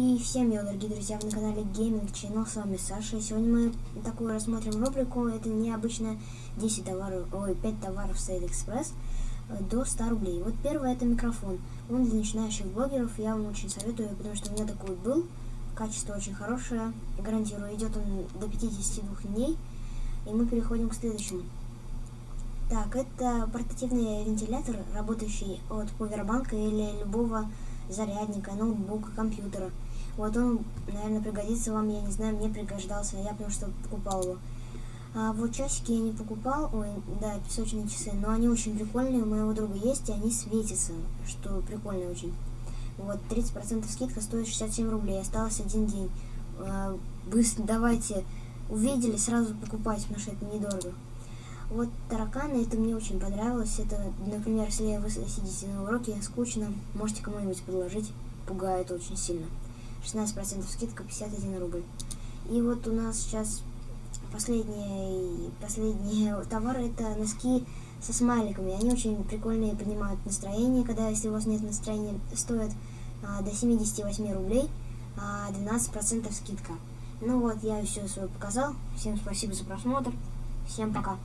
И всем привет, дорогие друзья, вы на канале Gaming Channel, с вами Саша. Сегодня мы такую рассмотрим рубрику, это необычно 10 товаров, ой, 5 товаров с AliExpress до 100 рублей. Вот первое это микрофон, он для начинающих блогеров, я вам очень советую, потому что у меня такой был, качество очень хорошее, гарантирую, идет он до 52 дней. И мы переходим к следующему. Так, это портативный вентилятор, работающий от повербанка или любого зарядника, ноутбука, компьютера. Вот он, наверное, пригодится вам, я не знаю, мне пригождался, я потому что покупал его. А вот часики я не покупал, ой, да, песочные часы, но они очень прикольные, у моего друга есть, и они светятся, что прикольно очень. Вот, 30% скидка стоит 67 рублей, осталось один день. А, быстро, давайте, увидели, сразу покупайте, потому что это недорого. Вот тараканы, это мне очень понравилось. Это, например, если вы сидите на уроке, скучно, можете кому-нибудь предложить. Пугает очень сильно. 16% скидка, 51 рубль. И вот у нас сейчас последний, последний товар, это носки со смайликами. Они очень прикольные, поднимают настроение, когда, если у вас нет настроения, стоят а, до 78 рублей, а 12% скидка. Ну вот, я все свое показал. Всем спасибо за просмотр. Всем пока.